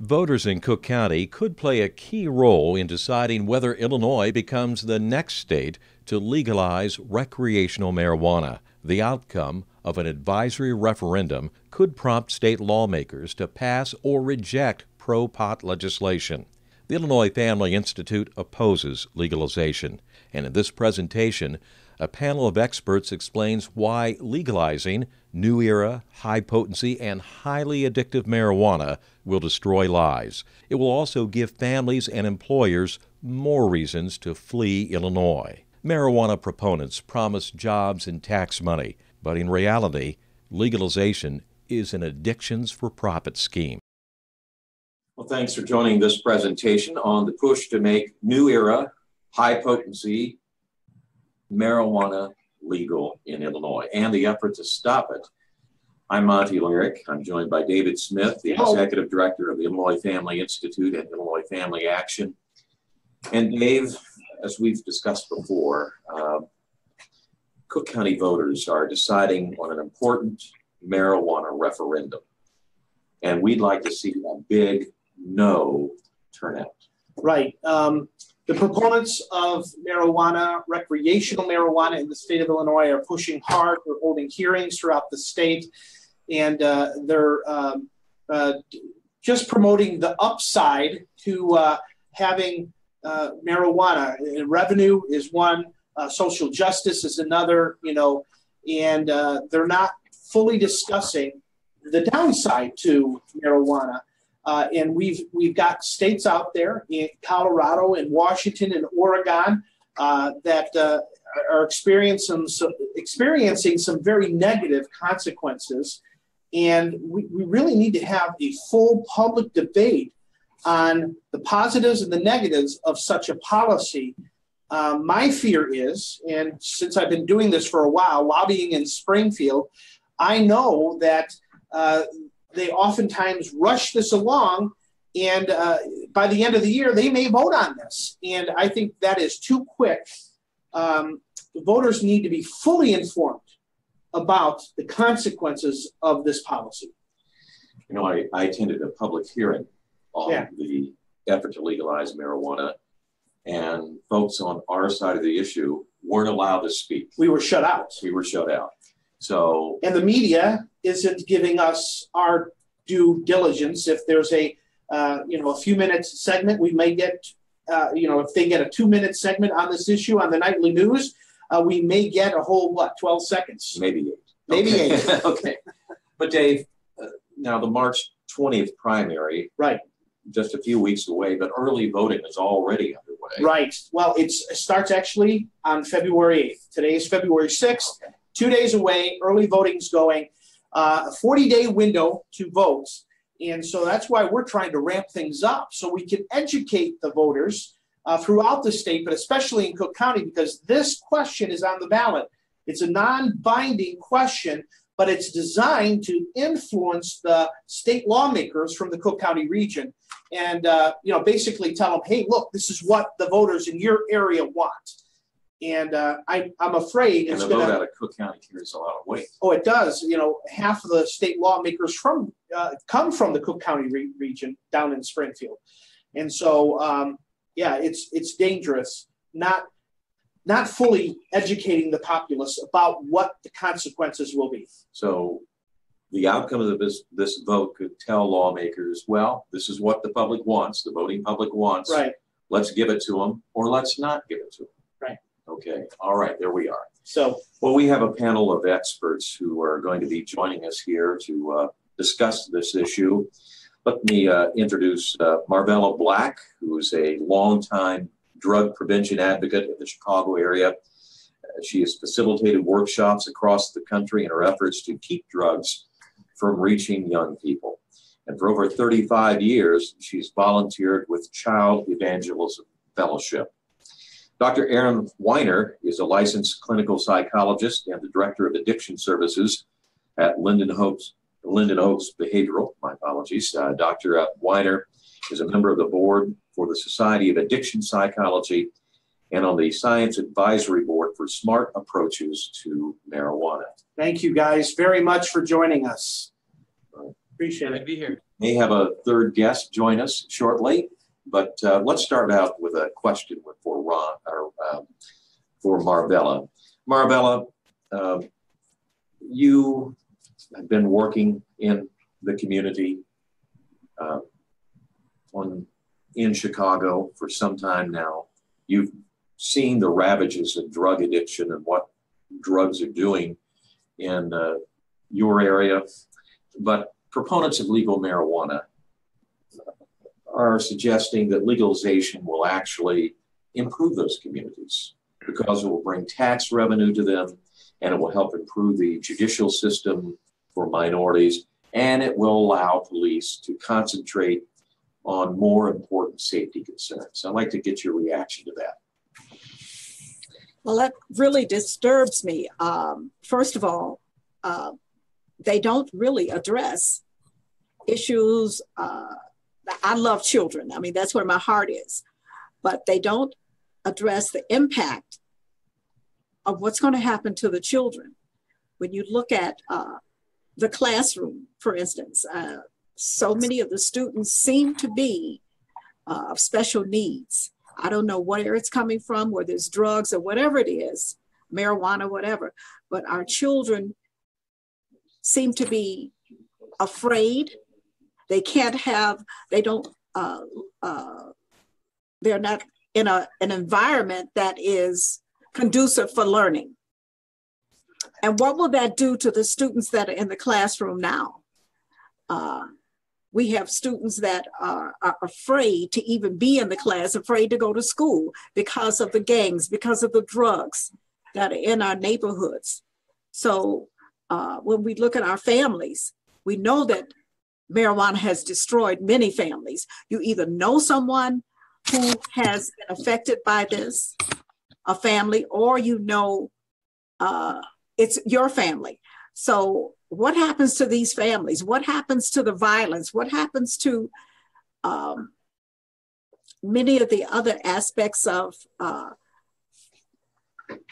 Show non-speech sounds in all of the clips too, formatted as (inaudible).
Voters in Cook County could play a key role in deciding whether Illinois becomes the next state to legalize recreational marijuana. The outcome of an advisory referendum could prompt state lawmakers to pass or reject pro pot legislation. The Illinois Family Institute opposes legalization, and in this presentation, a panel of experts explains why legalizing new era, high potency, and highly addictive marijuana will destroy lives. It will also give families and employers more reasons to flee Illinois. Marijuana proponents promise jobs and tax money, but in reality, legalization is an addictions for profit scheme. Well, thanks for joining this presentation on the push to make new era, high potency marijuana legal in Illinois and the effort to stop it. I'm Monty Lyric. I'm joined by David Smith, the Executive Director of the Illinois Family Institute and Illinois Family Action. And Dave, as we've discussed before, uh, Cook County voters are deciding on an important marijuana referendum. And we'd like to see a big no turnout. Right. Um, the proponents of marijuana, recreational marijuana in the state of Illinois, are pushing hard. We're holding hearings throughout the state, and uh, they're um, uh, just promoting the upside to uh, having uh, marijuana. Revenue is one, uh, social justice is another, you know, and uh, they're not fully discussing the downside to marijuana. Uh, and we've we've got states out there in Colorado and Washington and Oregon uh, that uh, are experiencing some, experiencing some very negative consequences. And we, we really need to have a full public debate on the positives and the negatives of such a policy. Uh, my fear is, and since I've been doing this for a while, lobbying in Springfield, I know that uh, they oftentimes rush this along and uh, by the end of the year they may vote on this. And i think that is too quick. Um, the voters need to be fully informed about the consequences of this policy. You know i, I attended a public hearing on yeah. the effort to legalize marijuana and folks on our side of the issue weren't allowed to speak. We were shut out. We were shut out. So and the media isn't giving us our due diligence. If there's a uh, you know a few minutes segment, we may get uh, you know if they get a two minute segment on this issue on the nightly news, uh, we may get a whole what twelve seconds, maybe eight, maybe okay. eight. (laughs) okay, but Dave, uh, now the March twentieth primary, right? Just a few weeks away, but early voting is already underway. Right. Well, it starts actually on February 8th. Today is February 6th. Okay two days away, early voting's going, uh, a 40 day window to vote. And so that's why we're trying to ramp things up so we can educate the voters uh, throughout the state, but especially in Cook County, because this question is on the ballot. It's a non binding question, but it's designed to influence the state lawmakers from the Cook County region and, uh, you know, basically tell them, hey, look, this is what the voters in your area want and uh, I, I'm afraid it's going to. out of Cook County carries a lot of weight. Oh, it does. You know, half of the state lawmakers from uh, come from the Cook County re- region down in Springfield, and so um, yeah, it's it's dangerous. Not not fully educating the populace about what the consequences will be. So, the outcome of this this vote could tell lawmakers, well, this is what the public wants, the voting public wants. Right. Let's give it to them, or let's not give it to them. Okay, all right, there we are. So, well, we have a panel of experts who are going to be joining us here to uh, discuss this issue. Let me uh, introduce uh, Marvella Black, who is a longtime drug prevention advocate in the Chicago area. She has facilitated workshops across the country in her efforts to keep drugs from reaching young people. And for over 35 years, she's volunteered with Child Evangelism Fellowship. Dr. Aaron Weiner is a licensed clinical psychologist and the director of addiction services at Linden Oaks, Linden Oaks Behavioral. My apologies. Uh, Dr. Uh, Weiner is a member of the board for the Society of Addiction Psychology and on the Science Advisory Board for Smart Approaches to Marijuana. Thank you guys very much for joining us. Appreciate it. be here. may have a third guest join us shortly, but uh, let's start out with a question for Ron or um, for Marvella. Marvella, uh, you have been working in the community uh, on, in Chicago for some time now. You've seen the ravages of drug addiction and what drugs are doing in uh, your area. But proponents of legal marijuana are suggesting that legalization will actually improve those communities because it will bring tax revenue to them and it will help improve the judicial system for minorities and it will allow police to concentrate on more important safety concerns. I'd like to get your reaction to that. Well, that really disturbs me. Um, first of all, uh, they don't really address issues. Uh, I love children. I mean, that's where my heart is. But they don't address the impact of what's going to happen to the children. When you look at uh, the classroom, for instance, uh, so many of the students seem to be uh, of special needs. I don't know where it's coming from, whether it's drugs or whatever it is, marijuana, whatever. But our children seem to be afraid. They can't have, they don't, uh, uh, they're not in a, an environment that is conducive for learning. And what will that do to the students that are in the classroom now? Uh, we have students that are, are, afraid to even be in the class, afraid to go to school because of the gangs, because of the drugs that are in our neighborhoods. So uh, when we look at our families, we know that marijuana has destroyed many families. You either know someone who has been affected by this, a family, or you know uh, it's your family. So, what happens to these families? What happens to the violence? What happens to um, many of the other aspects of uh,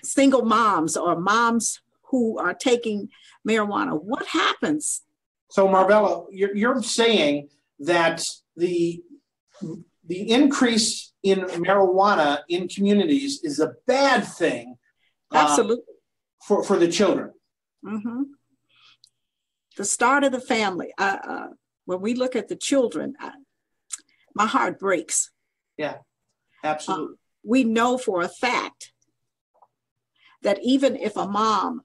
single moms or moms who are taking marijuana? What happens? So, Marvella, you're, you're saying that the the increase in marijuana in communities is a bad thing. Uh, Absolutely. Uh, for, for the children. Mm-hmm. The start of the family. Uh, uh, when we look at the children, I, my heart breaks. Yeah, absolutely. Uh, we know for a fact that even if a mom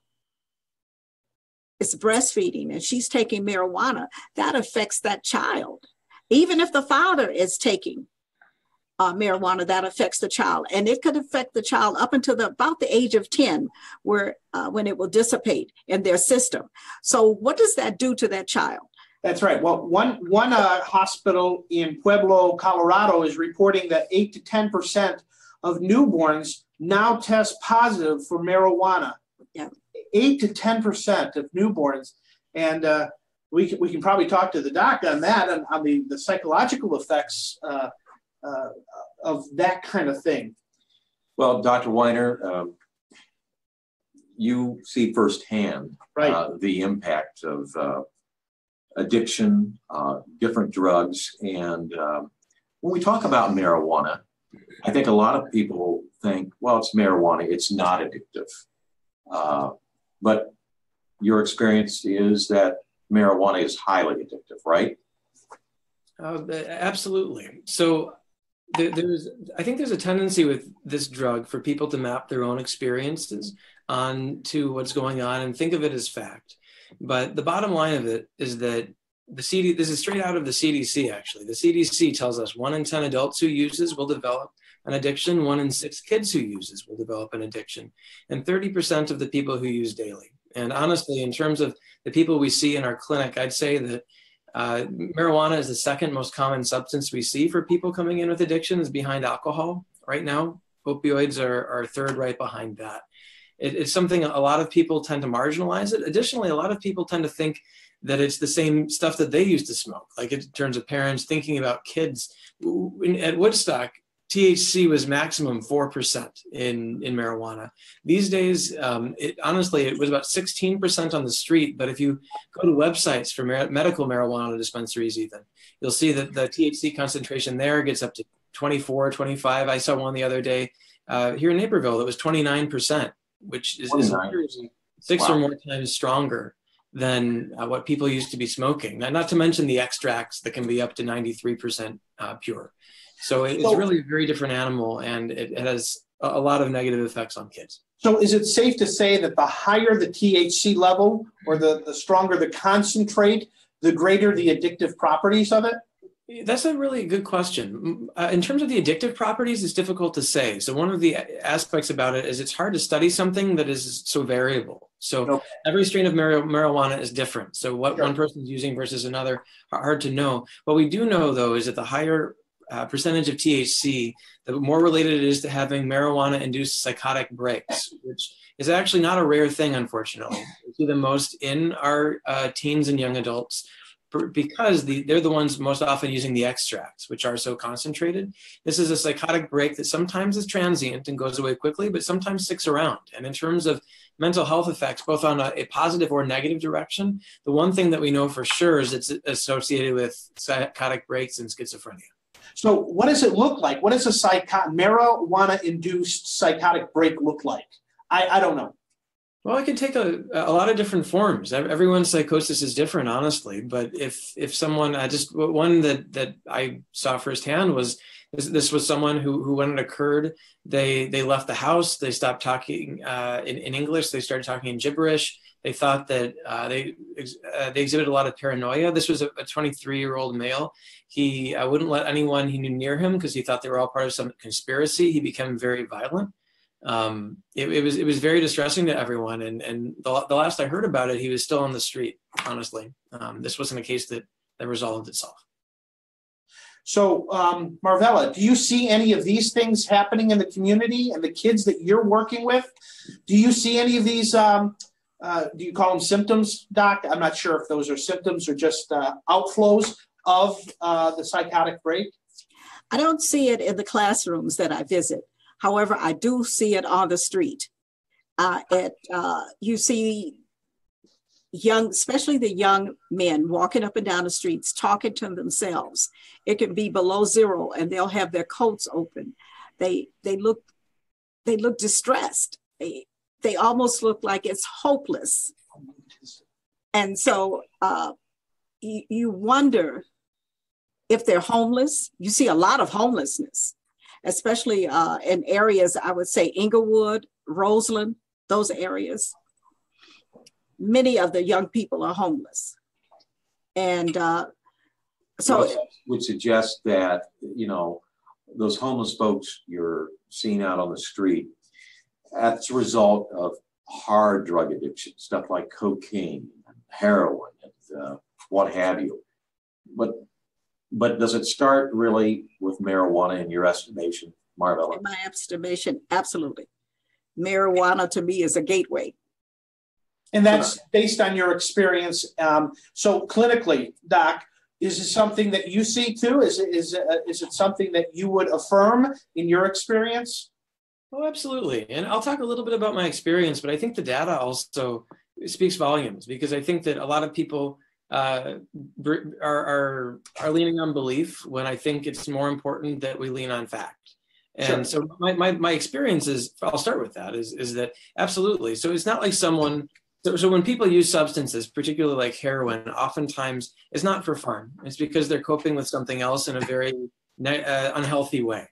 is breastfeeding and she's taking marijuana, that affects that child. Even if the father is taking uh, marijuana that affects the child. And it could affect the child up until the, about the age of 10 where uh, when it will dissipate in their system. So what does that do to that child? That's right. Well one one uh, hospital in pueblo colorado is reporting that 8 to 10 percent of newborns now test positive for marijuana. Yeah 8 to 10 percent of newborns and uh, we, can, we can probably talk to the doc on that and on the, the psychological effects uh, uh, of that kind of thing. Well, Dr. Weiner, um, you see firsthand right. uh, the impact of uh, addiction, uh, different drugs. And um, when we talk about marijuana, I think a lot of people think, well, it's marijuana, it's not addictive. Uh, but your experience is that marijuana is highly addictive, right? Uh, absolutely. So there, there's I think there's a tendency with this drug for people to map their own experiences onto what's going on and think of it as fact. But the bottom line of it is that the CD this is straight out of the CDC actually. The CDC tells us one in 10 adults who uses will develop an addiction, one in 6 kids who uses will develop an addiction, and 30% of the people who use daily. And honestly, in terms of the people we see in our clinic, I'd say that uh, marijuana is the second most common substance we see for people coming in with addictions behind alcohol right now. Opioids are, are third right behind that. It, it's something a lot of people tend to marginalize it. Additionally, a lot of people tend to think that it's the same stuff that they used to smoke. Like in terms of parents thinking about kids. At Woodstock, THC was maximum 4% in, in marijuana. These days, um, it, honestly, it was about 16% on the street. But if you go to websites for mar- medical marijuana dispensaries, even, you'll see that the THC concentration there gets up to 24, 25. I saw one the other day uh, here in Naperville that was 29%, which is, is six wow. or more times stronger than uh, what people used to be smoking. Not, not to mention the extracts that can be up to 93% uh, pure. So it's so, really a very different animal and it, it has a, lot of negative effects on kids. So is it safe to say that the higher the THC level or the, the stronger the concentrate, the greater the addictive properties of it? That's a really good question. Uh, in terms of the addictive properties, it's difficult to say. So one of the aspects about it is it's hard to study something that is so variable. So okay. every strain of mar- marijuana is different. So what sure. one person's using versus another, hard to know. What we do know though is that the higher uh, percentage of THC, the more related it is to having marijuana-induced psychotic breaks, which is actually not a rare thing, unfortunately. We see the most in our uh, teens and young adults because the, they're the ones most often using the extracts, which are so concentrated. This is a psychotic break that sometimes is transient and goes away quickly, but sometimes sticks around. And in terms of mental health effects, both on a, a positive or negative direction, the one thing that we know for sure is it's associated with psychotic breaks and schizophrenia. So, what does it look like? What does a psycho- marijuana-induced psychotic break look like? I, I don't know. Well, it can take a, a lot of different forms. Everyone's psychosis is different, honestly. But if if someone, I just one that that I saw firsthand was this, this was someone who who when it occurred, they they left the house, they stopped talking uh, in, in English, they started talking in gibberish. They thought that uh, they uh, they exhibited a lot of paranoia. This was a 23 year old male. He uh, wouldn't let anyone he knew near him because he thought they were all part of some conspiracy. He became very violent um, it, it, was it was very distressing to everyone. And and the, the last I heard about it, he was still on the street. Honestly, um, this wasn't a case that that resolved itself. So, um, Marvella, do you see any of these things happening in the community and the kids that you're working with? Do you see any of these? Um, uh, do you call them symptoms, Doc? I'm not sure if those are symptoms or just uh, outflows of uh, the psychotic break. I don't see it in the classrooms that I visit. However, I do see it on the street. Uh, it, uh, you see young, especially the young men walking up and down the streets, talking to themselves. It can be below zero and they'll have their coats open. They, they look, they look distressed. They, they almost look like it's hopeless. And so uh, you, you wonder if they're homeless. You see a lot of homelessness especially uh, in areas, I would say Englewood, Roseland, those areas. Many of the young people are homeless. And uh, so well, would suggest that, you know, those homeless folks you're seeing out on the street, that's a result of hard drug addiction, stuff like cocaine, and heroin, and uh, what have you. But but does it start really with marijuana in your estimation, Marvella? In my estimation, absolutely. Marijuana to me is a gateway. And that's based on your experience. Um, so clinically, Doc, is it something that you see too? Is it, is, it, uh, is it something that you would affirm in your experience? Oh, absolutely. And I'll talk a little bit about my experience, but I think the data also speaks volumes because I think that a lot of people uh, are, are, are leaning on belief when I think it's more important that we lean on fact. And sure. so my, my, my experience is, I'll start with that, is, is that absolutely. So it's not like someone, so, so when people use substances, particularly like heroin, oftentimes it's not for fun. It's because they're coping with something else in a very uh, unhealthy way.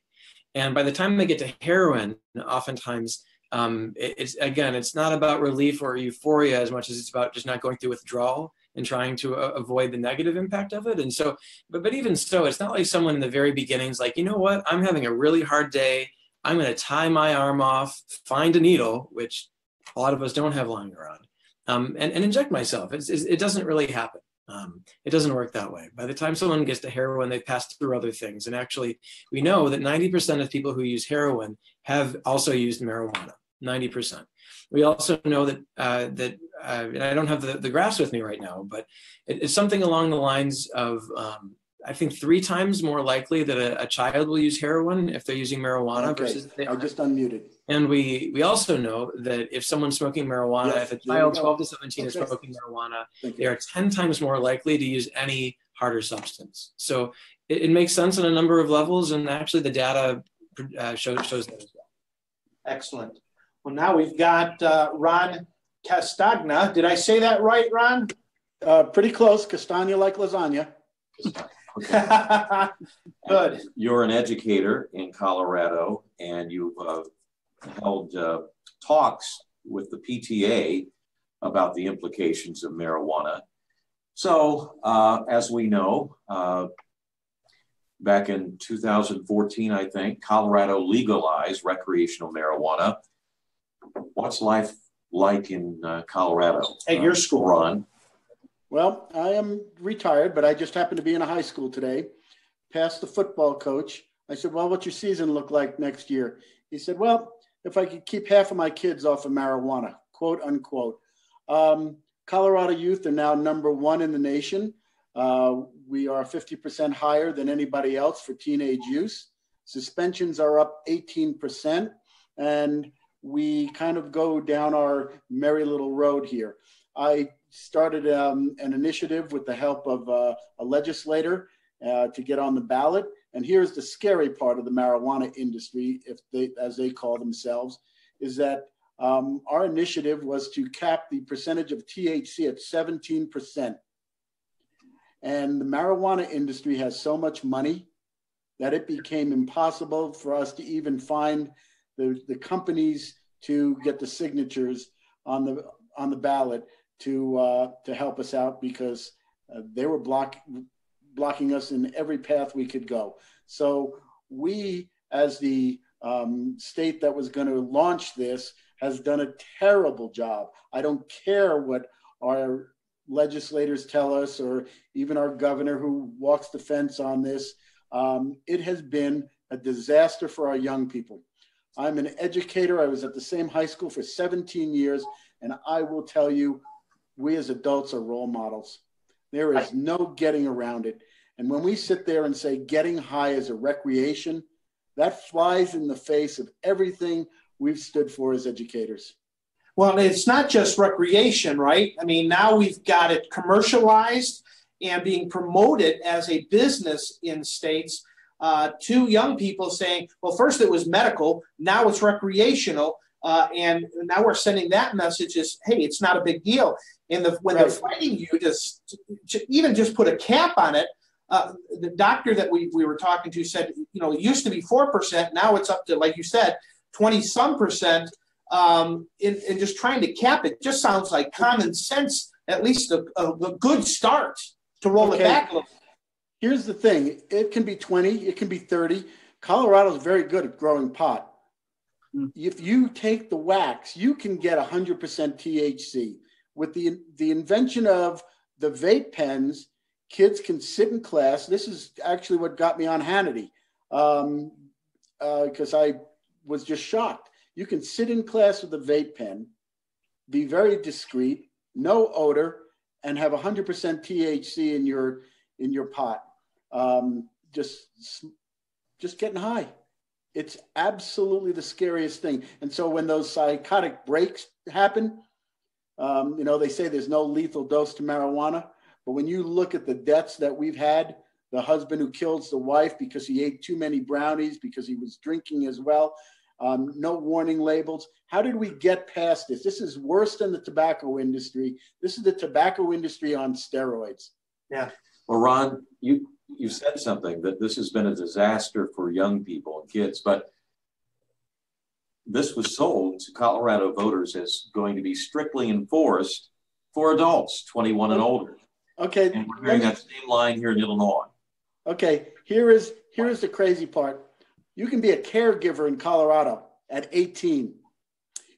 And by the time they get to heroin, oftentimes um, it, it's again, it's not about relief or euphoria as much as it's about just not going through withdrawal and trying to uh, avoid the negative impact of it. And so, but, but even so, it's not like someone in the very beginnings, like, you know what, I'm having a really hard day. I'm going to tie my arm off, find a needle, which a lot of us don't have lying around, um, and, and inject myself. It's, it doesn't really happen. Um, it doesn't work that way. By the time someone gets to heroin, they've passed through other things. And actually, we know that 90% of people who use heroin have also used marijuana. 90%. We also know that uh, that uh, and I don't have the, the graphs with me right now, but it, it's something along the lines of um, I think three times more likely that a, a, child will use heroin if they're using marijuana okay. versus they I just unmuted. And we we also know that if someone's smoking marijuana, Yes, if a child 12 to 17 is smoking marijuana, Thank they you. are 10 times more likely to use any harder substance. So it, it makes sense on a number of levels, and actually the data uh, shows shows that as well. Excellent. Well, now we've got uh, Ron Castagna. Did I say that right, Ron? Uh, pretty close, castagna like lasagna. (laughs) (laughs) Good. You're an educator in Colorado, and you've uh, held uh, talks with the PTA about the implications of marijuana. So, uh, as we know, uh, back in 2014, I think, Colorado legalized recreational marijuana. What's life like in uh, Colorado? At your school. Ron? Well, I am retired, but I just happened to be in a high school today. Passed the football coach. I said, Well, what's your season look like next year? He said, Well, if I could keep half of my kids off of marijuana, quote unquote. Um, Colorado youth are now number one in the nation. Uh, we are 50% higher than anybody else for teenage use. Suspensions are up 18%, and we kind of go down our merry little road here. I started um, an initiative with the help of uh, a legislator uh, to get on the ballot. And here's the scary part of the marijuana industry, if they, as they call themselves, is that um, our initiative was to cap the percentage of THC at 17%. And the marijuana industry has so much money that it became impossible for us to even find the, the companies to get the signatures on the on the ballot to uh, to help us out because uh, they were block, blocking us in every path we could go. So we, as the um, state that was going to launch this, has done a terrible job. I don't care what our legislators tell us, or even our governor who walks the fence on this. Um, it has been a disaster for our young people. I'm an educator. I was at the same high school for 17 years, and I will tell you, we as adults are role models. There is no getting around it. And when we sit there and say getting high is a recreation, that flies in the face of everything we've stood for as educators. Well, it's not just recreation, right? I mean, now we've got it commercialized and being promoted as a business in states uh, to young people saying, well, first it was medical, now it's recreational. Uh, and now we're sending that message is, hey, it's not a big deal. And the, when Right. they're fighting you to, to even just put a cap on it, uh, the doctor that we, we were talking to said, you know, it used to be 4%, now it's up to, like you said, 20 some percent. Um, and, and just trying to cap it just sounds like common sense, at least a, a, a good start to roll Okay. it back a little. Here's the thing it can be 20, it can be 30. Colorado's very good at growing pot. Mm. If you take the wax, you can get 100% THC. With the, the invention of the vape pens, kids can sit in class. This is actually what got me on Hannity because I was just shocked. You can sit in class with a vape pen, be very discreet, no odor, and have 100% THC in your in your pot. Um, just just getting high. It's absolutely the scariest thing. And so when those psychotic breaks happen, um, you know, they say there's no lethal dose to marijuana. But when you look at the deaths that we've had, the husband who kills the wife because he ate too many brownies, because he was drinking as well, um, no warning labels. How did we get past this? This is worse than the tobacco industry. This is the tobacco industry on steroids. Yeah. Well, Ron, you you said something that this has been a disaster for young people and kids, but this was sold to Colorado voters as going to be strictly enforced for adults 21 and oh, older. Okay. And we're hearing that same line here in Illinois. Okay, here is here is the crazy part. You can be a caregiver in Colorado at 18.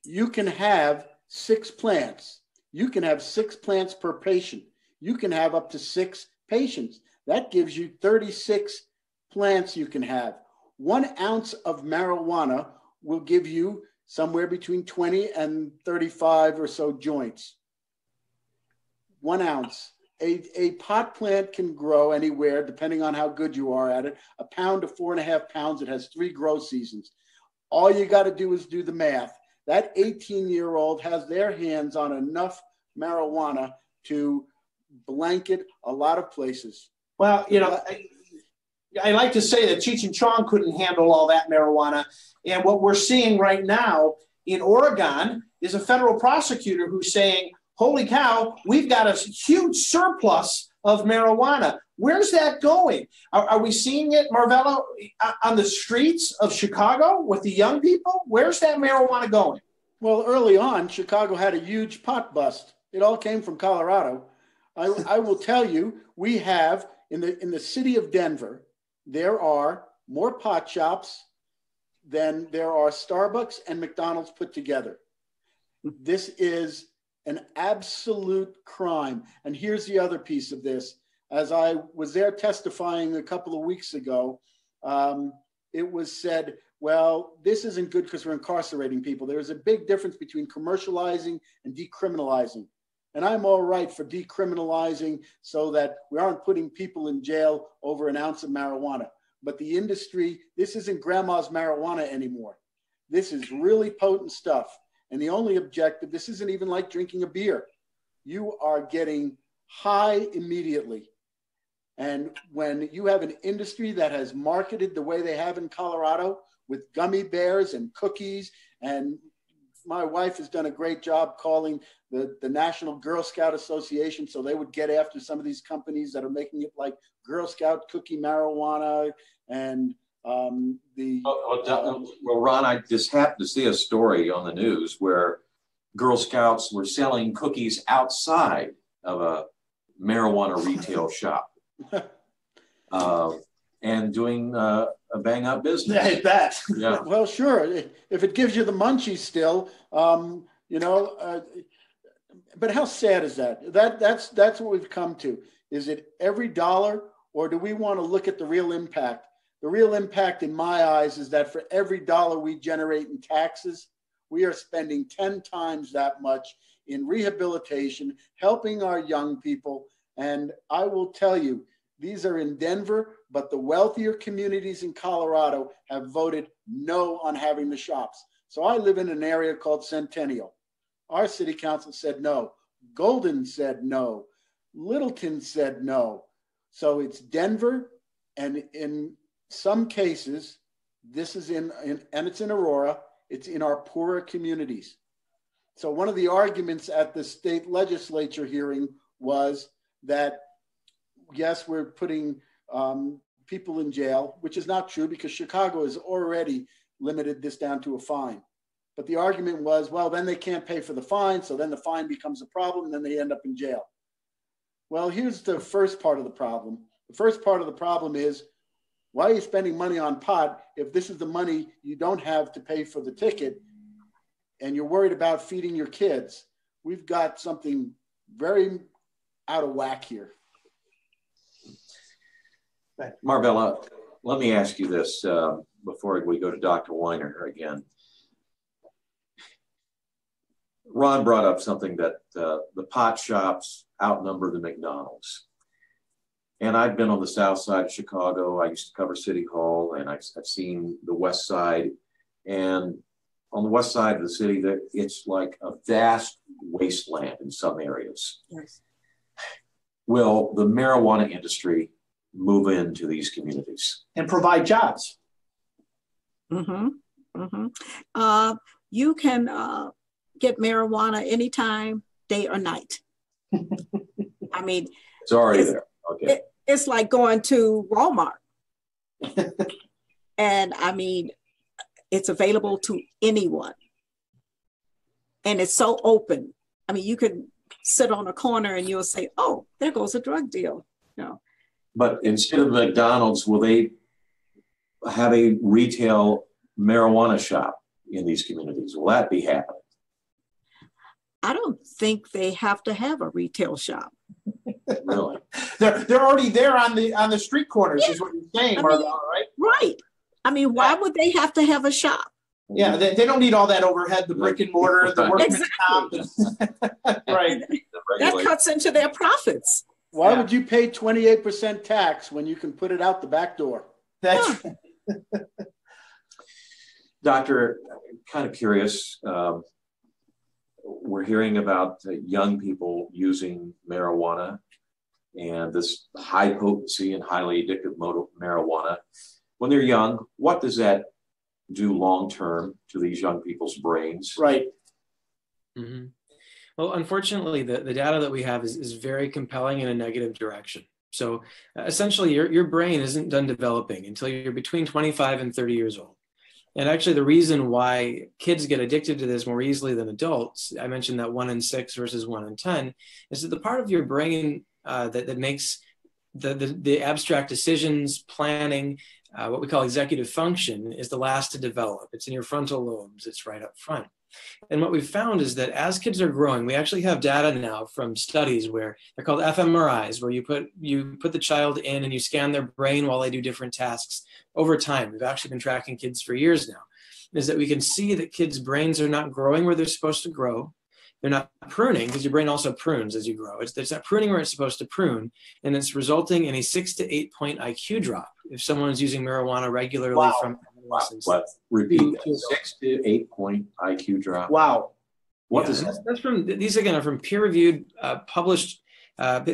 You can have six plants. You can have six plants per patient. You can have up to six patients. That gives you 36 plants you can have. One ounce of marijuana will give you somewhere between 20 and 35 or so joints. One ounce. a, a pot plant can grow anywhere, depending on how good you are at it, a pound to four and a half pounds. It has three grow seasons. All you got to do is do the math. That 18 year old has their hands on enough marijuana to blanket a lot of places. Well, you know, I, I like to say that Cheech and Chong couldn't handle all that marijuana. And what we're seeing right now in Oregon is a federal prosecutor who's saying, holy cow, we've got a huge surplus of marijuana. Where's that going? Are, are, we seeing it, Marvella, uh, on the streets of Chicago with the young people? Where's that marijuana going? Well, early on, Chicago had a huge pot bust. It all came from Colorado. I, I will tell you, we have in the in the city of Denver, there are more pot shops than there are Starbucks and McDonald's put together. This is an absolute crime. And here's the other piece of this. As I was there testifying a couple of weeks ago, um, it was said, well, this isn't good because we're incarcerating people. There's a big difference between commercializing and decriminalizing. And I'm all right for decriminalizing so that we aren't putting people in jail over an ounce of marijuana. But the industry, this isn't grandma's marijuana anymore. This is really potent stuff. And the only objective, this isn't even like drinking a beer. You are getting high immediately. And when you have an industry that has marketed the way they have in Colorado with gummy bears and cookies, and my wife has done a great job calling the, the National Girl Scout Association so they would get after some of these companies that are making it like Girl Scout cookie marijuana and um, the oh, oh, well, Ron, I just happened to see a story on the news where Girl Scouts were selling cookies outside of a marijuana retail shop. (laughs) Uh, and doing uh, a bang up business. I bet. Yeah. (laughs) well, sure. If it gives you the munchies still, um, you know. Uh, but how sad is that? That that's that's what we've come to. Is it every dollar, or do we want to look at the real impact? The real impact in my eyes is that for every dollar we generate in taxes, we are spending 10 times that much in rehabilitation, helping our young people. And I will tell you, these are in Denver, but the wealthier communities in Colorado have voted no on having the shops. So I live in an area called Centennial. Our city council said no. Golden said no. Littleton said no. So it's Denver and in some cases, this is in, in, and it's in Aurora, it's in our poorer communities. So one of the arguments at the state legislature hearing was that, yes, we're putting um, people in jail, which is not true because Chicago has already limited this down to a fine. But the argument was, well, then they can't pay for the fine, so then the fine becomes a problem, and then they end up in jail. Well, here's the first part of the problem. The first part of the problem is why are you spending money on pot if this is the money you don't have to pay for the ticket and you're worried about feeding your kids? We've got something very out of whack here. Marvella, let me ask you this uh, before we go to Dr. Weiner again. Ron brought up something that uh, the pot shops outnumber the McDonald's. And I've been on the south side of Chicago. I used to cover City Hall, and I've, I've seen the west side. And on the west side of the city, that it's like a vast wasteland in some areas. Yes. Will the marijuana industry move into these communities and provide jobs? Mm-hmm. Mm-hmm. Uh, you can uh, get marijuana anytime, day or night. I mean, it's already there. Okay. It, it's like going to Walmart. (laughs) and I mean, it's available to anyone. And it's so open. I mean, you can sit on a corner and you'll say, oh, there goes a drug deal. You know. But instead of McDonald's, will they have a retail marijuana shop in these communities? Will that be happening? I don't think they have to have a retail shop. (laughs) really? they're they're already there on the on the street corners, yeah. is what you're saying, I mean, right? Right. I mean, why would they have to have a shop? Yeah, they, they don't need all that overhead, the brick and mortar, the workman's exactly. comp. (laughs) right. That cuts into their profits. Why Yeah. would you pay 28% tax when you can put it out the back door? That's (laughs) Doctor, kind of curious. Um, we're hearing about uh, young people using marijuana and this high potency and highly addictive mode of marijuana. When they're young, what does that do long term to these young people's brains? right. Mhm. Well, unfortunately, the, the data that we have is, is very compelling in a negative direction. So uh, essentially, your, your brain isn't done developing until you're between 25 and 30 years old. And actually, the reason why kids get addicted to this more easily than adults, I mentioned that one in six versus one in 10, is that the part of your brain uh, that, that makes the, the, the abstract decisions, planning, uh, what we call executive function, is the last to develop. It's in your frontal lobes, it's right up front. And what we've found is that as kids are growing, we actually have data now from studies where they're called fMRIs, where you put you put the child in and you scan their brain while they do different tasks over time. We've actually been tracking kids for years now. Is that we can see that kids' brains are not growing where they're supposed to grow. They're not pruning because your brain also prunes as you grow. It's, it's not pruning where it's supposed to prune, and it's resulting in a six to eight point IQ drop if someone's using marijuana regularly Wow. from adolescence. What? Repeat To- that. Six to eight point IQ drop. Wow. What Yeah, does that's, that's from these again are from peer-reviewed, uh, published uh,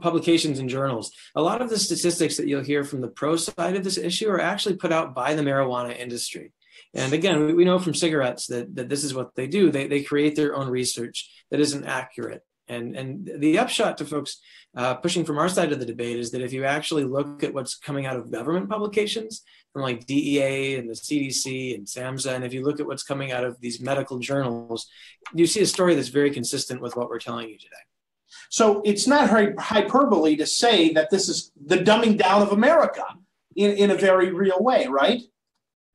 publications and journals. A lot of the statistics that you'll hear from the pro side of this issue are actually put out by the marijuana industry. And again, we, know from cigarettes that, that this is what they do. They, they create their own research that isn't accurate. And, and the upshot to folks uh, pushing from our side of the debate is that if you actually look at what's coming out of government publications from like DEA and the CDC and SAMHSA, and if you look at what's coming out of these medical journals, you see a story that's very consistent with what we're telling you today. So it's not hyperbole to say that this is the dumbing down of America in, in a very real way, right?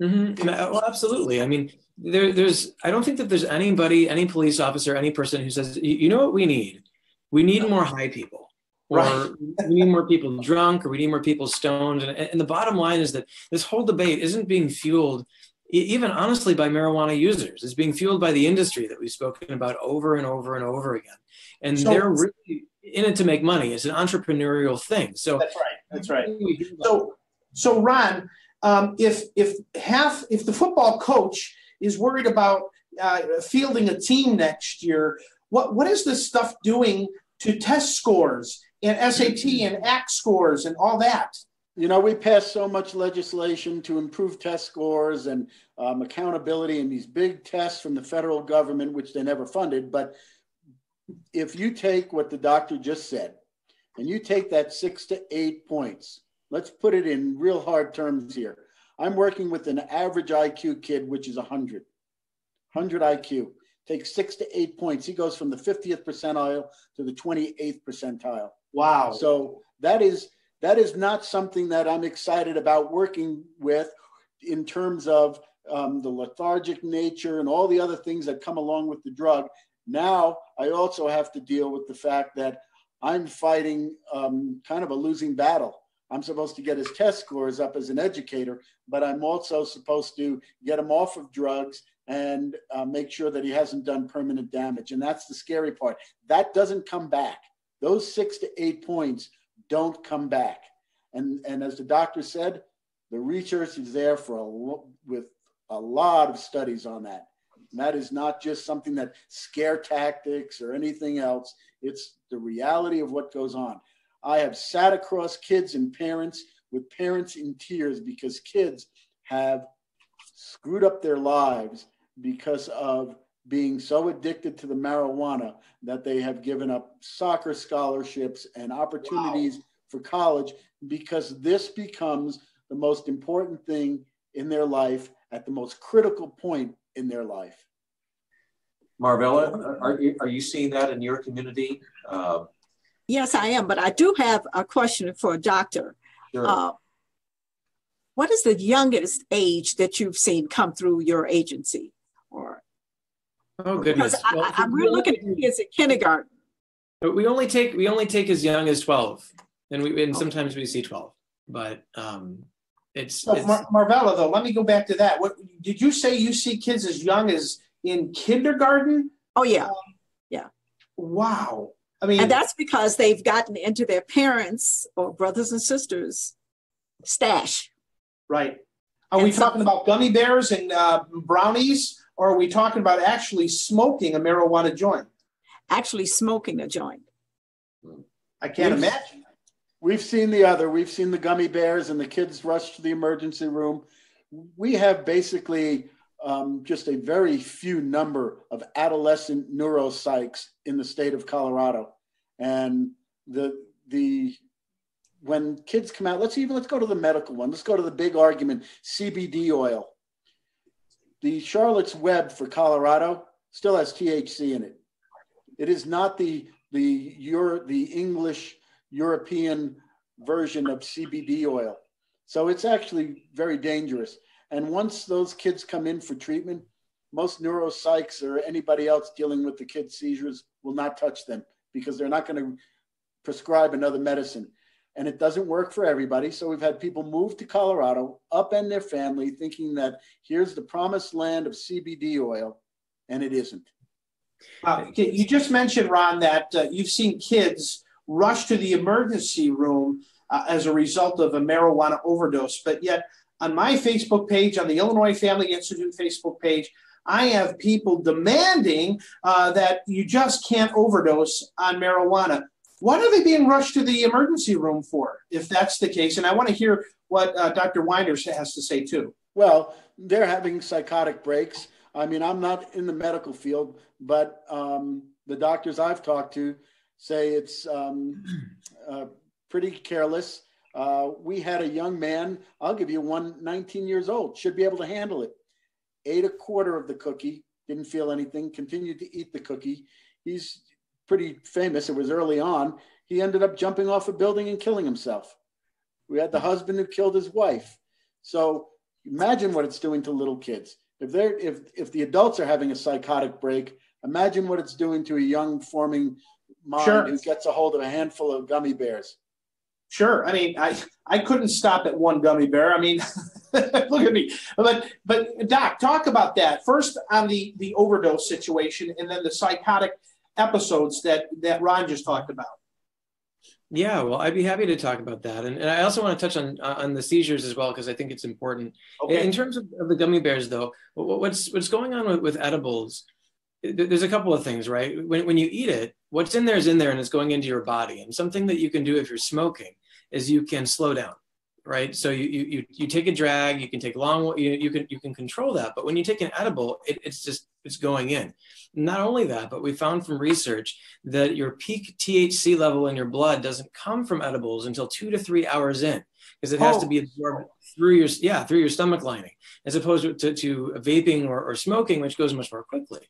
Mm-hmm. Well, absolutely. I mean, there, there's. I don't think that there's anybody, any police officer, any person who says, "You know what we need? We need more high people, or Right. we need more people drunk, or we need more people stoned." And, and the bottom line is that this whole debate isn't being fueled, even honestly, by marijuana users. It's being fueled by the industry that we've spoken about over and over and over again, and So- they're really in it to make money. It's an entrepreneurial thing. So That's right. That's right. we hear about- So, so Ron, um, if if half if the football coach is worried about uh, fielding a team next year, what what is this stuff doing to test scores and SAT and ACT scores and all that? You know, we passed so much legislation to improve test scores and um, accountability and these big tests from the federal government, which they never funded. But if you take what the doctor just said and you take that six to eight points, let's put it in real hard terms here. I'm working with an average IQ kid, which is 100. 100 IQ. Takes six to eight points. He goes from the 50th percentile to the 28th percentile. Wow. So that is that is not something that I'm excited about working with in terms of um, the lethargic nature and all the other things that come along with the drug. Now I also have to deal with the fact that I'm fighting um, kind of a losing battle. I'm supposed to get his test scores up as an educator, but I'm also supposed to get him off of drugs and uh, make sure that he hasn't done permanent damage. And that's the scary part. That doesn't come back. Those six to eight points don't come back. And, and as the doctor said, the research is there for a with a lot of studies on that. And that is not just something that scare tactics or anything else. It's the reality of what goes on. I have sat across kids and parents with parents in tears because kids have screwed up their lives because of being so addicted to the marijuana that they have given up soccer scholarships and opportunities for college because this becomes the most important thing in their life at the most critical point in their life. Marvella, are you, are you seeing that in your community? Uh, Yes, I am, but I do have a question for a doctor. sure. Uh, what is the youngest age that you've seen come through your agency? Or oh goodness, because I, Well, I, I'm really looking at kids in kindergarten. But we only take we only take as young as twelve, and we and sometimes we see twelve. But um, it's, So it's Mar- Marvella, though, let me go back to that. What did you say? You see kids as young as in kindergarten? Oh yeah. yeah, Wow. I mean, and that's because they've gotten into their parents or brothers and sisters stash. Right. Are we talking about gummy bears and uh, brownies, or are we talking about actually smoking a marijuana joint? Actually, smoking a joint. I can't We've- imagine. We've seen the other. We've seen the gummy bears and the kids rush to the emergency room. We have basically um, just a very few number of adolescent neuropsychs in the state of Colorado, and the the when kids come out, let's even let's go to the medical one. Let's go to the big argument: CBD oil. The Charlotte's Web for Colorado still has THC in it. It is not the the Euro, the English European version of CBD oil. So it's actually very dangerous. And once those kids come in for treatment, most neuropsychs or anybody else dealing with the kids' seizures will not touch them because they're not going to prescribe another medicine. And it doesn't work for everybody. So we've had people move to Colorado, upend their family, thinking that here's the promised land of CBD oil, and it isn't. Uh, you just mentioned, Ron, that uh, you've seen kids rush to the emergency room uh, as a result of a marijuana overdose. But yet, on my Facebook page, on the Illinois Family Institute Facebook page, I have people demanding uh, that you just can't overdose on marijuana. What are they being rushed to the emergency room for, if that's the case? And I want to hear what uh, Dr. Weiners has to say too. Well, they're having psychotic breaks. I mean, I'm not in the medical field, but um, the doctors I've talked to say it's um, (clears throat) uh, pretty careless. Uh, we had a young man, I'll give you one, 19 years old, should be able to handle it. Ate a quarter of the cookie, didn't feel anything, continued to eat the cookie. He's pretty famous. It was early on. He ended up jumping off a building and killing himself. We had the husband who killed his wife. So imagine what it's doing to little kids. If they're if if the adults are having a psychotic break, imagine what it's doing to a young forming mind Sure. who gets a hold of a handful of gummy bears. Sure. I mean, I I couldn't stop at one gummy bear. I mean, (laughs) look at me. But but Doc, talk about that first on the the overdose situation, and then the psychotic episodes that that Ron just talked about. Yeah, well, I'd be happy to talk about that, and, and I also want to touch on uh, on the seizures as well because I think it's important. Okay. In terms of, of the gummy bears, though, what- what's what's going on with, with edibles? There- There's a couple of things, right? When when you eat it, what's in there is in there, and it's going into your body. And something that you can do if you're smoking is you can slow down, right? So you you you, you take a drag, you can take long, you, you can you can control that. But when you take an edible, it, it's just it's going in. Not only that, but we found from research that your peak THC level in your blood doesn't come from edibles until two to three hours in, because it has Oh. to be absorbed through your yeah through your stomach lining, as opposed to, to, to vaping or, or smoking, which goes much more quickly.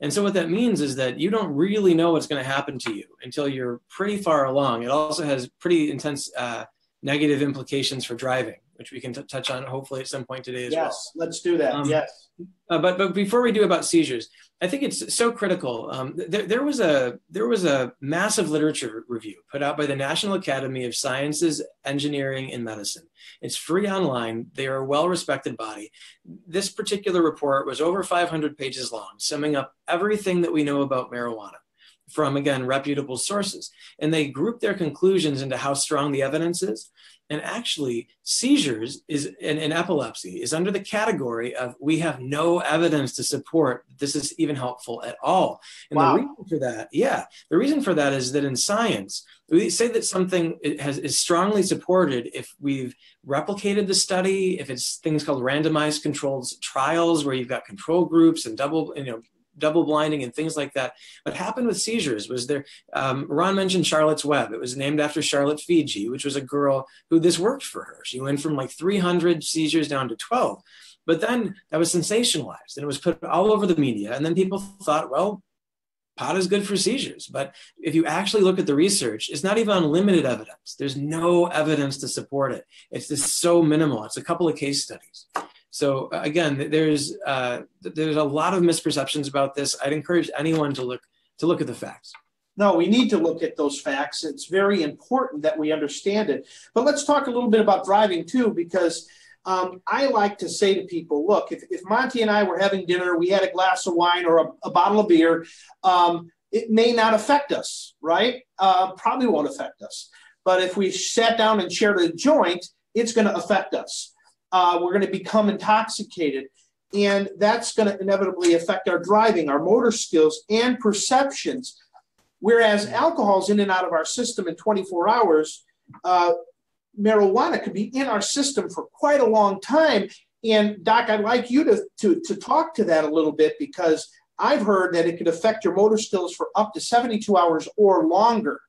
And so what that means is that you don't really know what's going to happen to you until you're pretty far along. It also has pretty intense uh, negative implications for driving, which we can t- touch on hopefully at some point today as well. yes, let's do that. Um, yes. Uh, but but before we do about seizures, I think it's so critical. Um, there, there was a there was a massive literature review put out by the National Academy of Sciences, Engineering, and Medicine. It's free online. They are a well-respected body. This particular report was over 500 pages long, summing up everything that we know about marijuana from again reputable sources, and they grouped their conclusions into how strong the evidence is. And actually, seizures is and, and epilepsy is under the category of we have no evidence to support this is even helpful at all. And Wow. the reason for that, yeah, the reason for that is that in science, we say that something has is strongly supported if we've replicated the study, if it's things called randomized controlled trials where you've got control groups and double, you know, double blinding and things like that. What happened with seizures was there. Um, Ron mentioned Charlotte's Web. It was named after Charlotte Figi, which was a girl who this worked for her. She went from like 300 seizures down to 12. But then that was sensationalized and it was put all over the media. And then people thought, well, pot is good for seizures. But if you actually look at the research, it's not even unlimited evidence. There's no evidence to support it. It's just so minimal. It's a couple of case studies. So uh, again, there's uh, there's a lot of misperceptions about this. I'd encourage anyone to look to look at the facts. No, we need to look at those facts. It's very important that we understand it. But let's talk a little bit about driving too, because um, I like to say to people, look, if, if Monty and I were having dinner, we had a glass of wine or a, a bottle of beer, um, it may not affect us, right? Uh, probably won't affect us. But if we sat down and shared a joint, it's going to affect us. Uh, we're going to become intoxicated. And that's going to inevitably affect our driving, our motor skills, and perceptions. Whereas alcohol is in and out of our system in 24 hours, uh, marijuana could be in our system for quite a long time. And Doc, I'd like you to, to, to talk to that a little bit because I've heard that it could affect your motor skills for up to 72 hours or longer.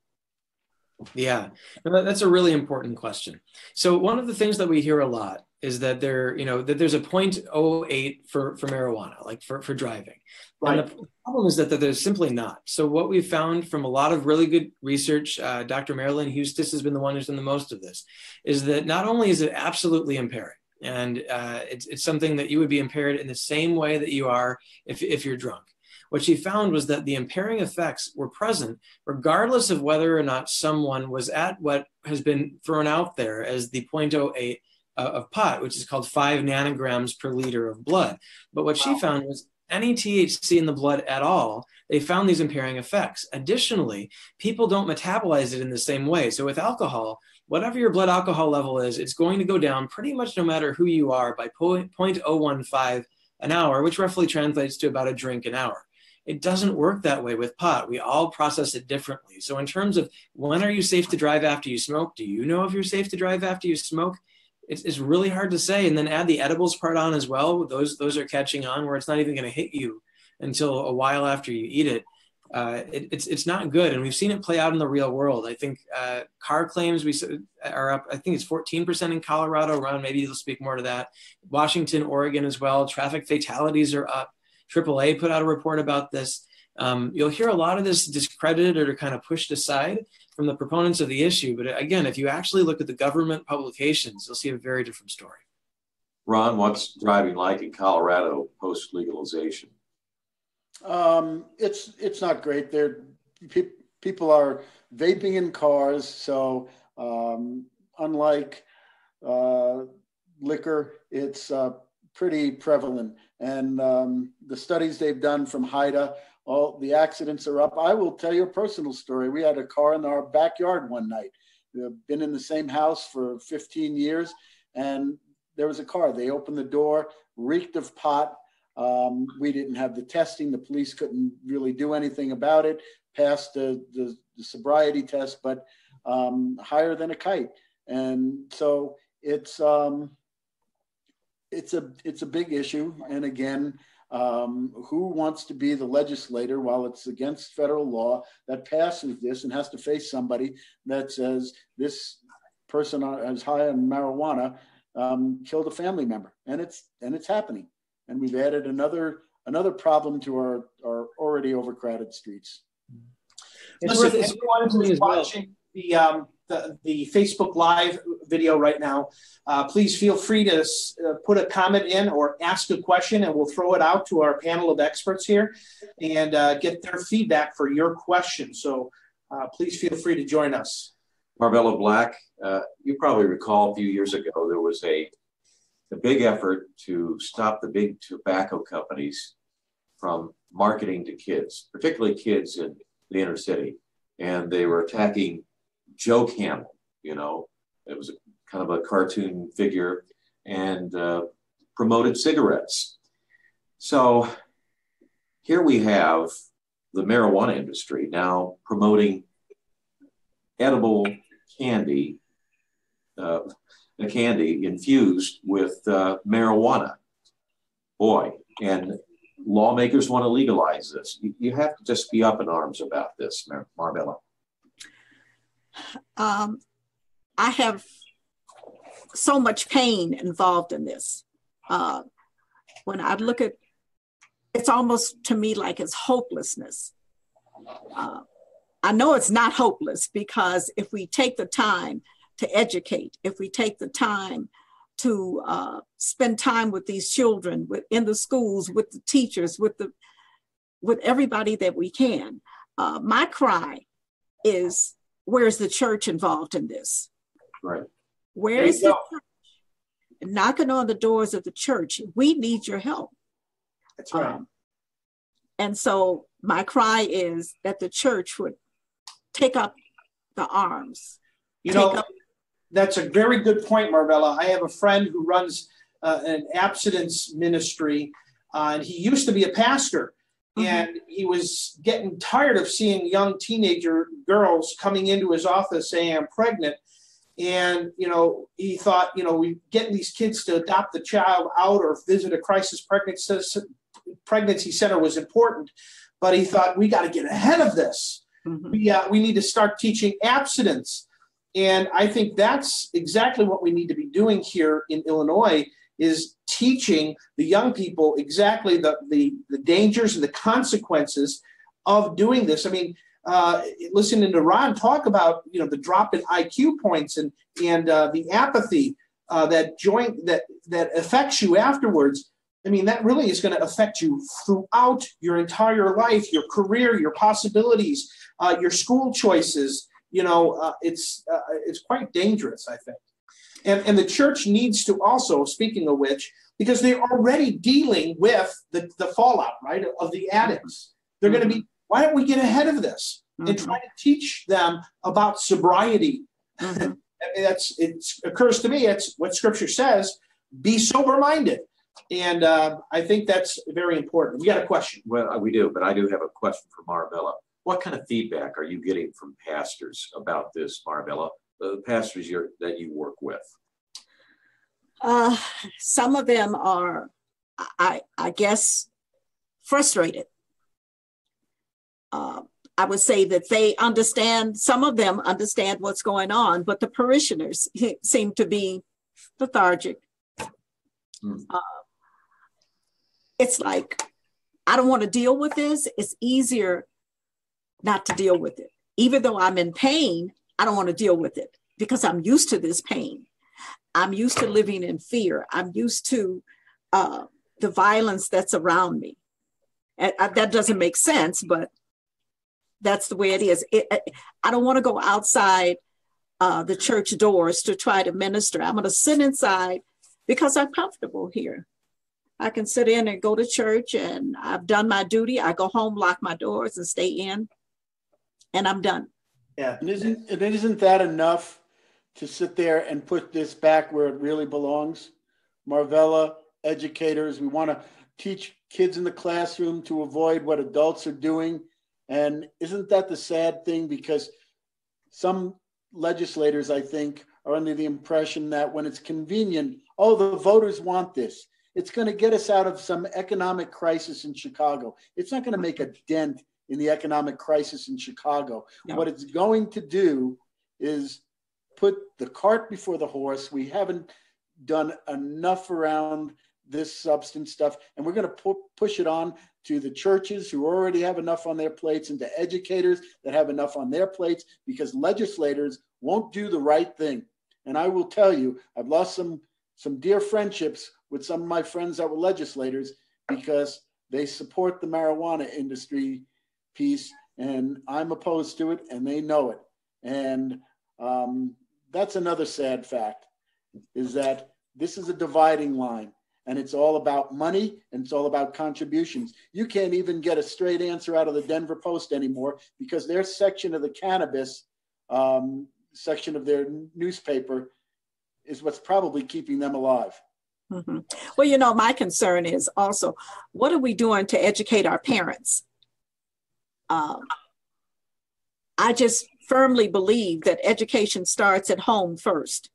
Yeah, that's a really important question. So one of the things that we hear a lot is that there, you know, that there's a 0.08 for for marijuana, like for for driving. Right. And the problem is that, that there's simply not. So what we've found from a lot of really good research, uh, Dr. Marilyn Huestis has been the one who's done the most of this, is that not only is it absolutely impairing, and uh, it's, it's something that you would be impaired in the same way that you are if, if you're drunk. What she found was that the impairing effects were present regardless of whether or not someone was at what has been thrown out there as the 0.08 uh, Uh, of pot, which is called five nanograms per liter of blood. But what wow. she found was any THC in the blood at all, they found these impairing effects. Additionally, people don't metabolize it in the same way. So with alcohol, whatever your blood alcohol level is, it's going to go down pretty much no matter who you are by 0.015 an hour, which roughly translates to about a drink an hour. It doesn't work that way with pot. We all process it differently. So, in terms of when are you safe to drive after you smoke, do you know if you're safe to drive after you smoke? It's, it's really hard to say. And then add the edibles part on as well. Those those are catching on where it's not even going to hit you until a while after you eat it uh, it, it's it's not good, and we've seen it play out in the real world. I think uh, car claims we are up. I think it's 14% in Colorado. Ron, maybe you'll speak more to that. Washington, Oregon as well. Traffic fatalities are up. AAA put out a report about this. Um, you'll hear a lot of this discredited or kind of pushed aside from the proponents of the issue. But again, if you actually look at the government publications, you'll see a very different story. Ron, what's driving like in Colorado post legalization? Um, it's it's not great. There, pe- people are vaping in cars. So um, unlike uh, liquor, it's uh, pretty prevalent. And um, the studies they've done from HIDTA, all the accidents are up. I will tell you a personal story. We had a car in our backyard one night. We've been in the same house for 15 years, and there was a car. They opened the door, reeked of pot, um, we didn't have the testing. The police couldn't really do anything about it. Passed the, the, the sobriety test, but um, higher than a kite. And so it's um, it's a it's a big issue. And again, um, who wants to be the legislator while it's against federal law that passes this and has to face somebody that says this person is high on marijuana um, killed a family member, and it's and it's happening. And we've added another another problem to our, our already overcrowded streets. It's Listen, worth, everyone who's watching the, um, the, the Facebook Live video right now, uh, please feel free to uh, put a comment in or ask a question, and we'll throw it out to our panel of experts here and uh, get their feedback for your question. So uh, please feel free to join us. Marvella Black, uh, you probably recall a few years ago there was a a big effort to stop the big tobacco companies from marketing to kids, particularly kids in the inner city. And they were attacking Joe Camel, you know, it was a, kind of a cartoon figure, and uh, promoted cigarettes. So here we have the marijuana industry now promoting edible candy uh, a candy infused with uh, marijuana. Boy, and lawmakers want to legalize this. You, have to just be up in arms about this, Mar- Marvella. Um, I have so much pain involved in this. Uh, when I look at it's almost to me like it's hopelessness. Uh, I know it's not hopeless because if we take the time to educate, if we take the time to uh, spend time with these children with, in the schools, with the teachers, with the with everybody that we can. Uh, my cry is, where's the church involved in this? Right. Where is the church? Knocking on the doors of the church. We need your help. That's right. Um, And so my cry is that the church would take up the arms. You know, up- that's a very good point, Marvella. I have a friend who runs uh, an abstinence ministry, uh, and he used to be a pastor. Mm-hmm. And he was getting tired of seeing young teenager girls coming into his office saying, I'm pregnant. And, you know, he thought, you know, we getting these kids to adopt the child out or visit a crisis pregnancy, pregnancy center was important. But he thought, we got to get ahead of this. Mm-hmm. We, uh, we need to start teaching abstinence. And I think that's exactly what we need to be doing here in Illinois is teaching the young people exactly the, the, the dangers and the consequences of doing this. I mean, uh, listening to Ron talk about you know the drop in IQ points and and uh, the apathy uh, that joint that that affects you afterwards. I mean, that really is going to affect you throughout your entire life, your career, your possibilities, uh, your school choices. You know, uh, it's uh, it's quite dangerous, I think. And, and the church needs to also, speaking of which, because they're already dealing with the, the fallout, right, of the addicts. They're mm-hmm. going to be, why don't we get ahead of this mm-hmm. and try to teach them about sobriety? Mm-hmm. (laughs) that's it occurs to me, it's what scripture says, be sober minded. And uh, I think that's very important. We got a question. Well, we do, but I do have a question for Marvella. What kind of feedback are you getting from pastors about this, Marvella? The pastors that you work with? Uh, some of them are, I, I guess, frustrated. Uh, I would say that they understand, some of them understand what's going on, but the parishioners (laughs) seem to be lethargic. Hmm. Uh, it's like, I don't want to deal with this. It's easier not to deal with it. Even though I'm in pain, I don't want to deal with it because I'm used to this pain. I'm used to living in fear. I'm used to uh, the violence that's around me. Uh, that doesn't make sense, but that's the way it is. It, I don't want to go outside uh, the church doors to try to minister. I'm going to sit inside because I'm comfortable here. I can sit in and go to church, and I've done my duty. I go home, lock my doors, and stay in, and I'm done. Yeah, and isn't and isn't that enough to sit there and put this back where it really belongs? Marvella, educators, we want to teach kids in the classroom to avoid what adults are doing. And isn't that the sad thing? Because some legislators, I think, are under the impression that when it's convenient, oh, the voters want this. It's going to get us out of some economic crisis in Chicago. It's not going to make a dent in the economic crisis in Chicago. No. What it's going to do is put the cart before the horse. We haven't done enough around this substance stuff, and we're going to pu- push it on to the churches who already have enough on their plates and to educators that have enough on their plates because legislators won't do the right thing. And I will tell you, I've lost some some dear friendships with some of my friends that were legislators because they support the marijuana industry piece, and I'm opposed to it, and they know it. And um, that's another sad fact, is that this is a dividing line, and it's all about money and it's all about contributions. You can't even get a straight answer out of the Denver Post anymore because their section of the cannabis um, section of their newspaper is what's probably keeping them alive. Mm-hmm. Well, you know, my concern is also what are we doing to educate our parents? Um, I just firmly believe that education starts at home first.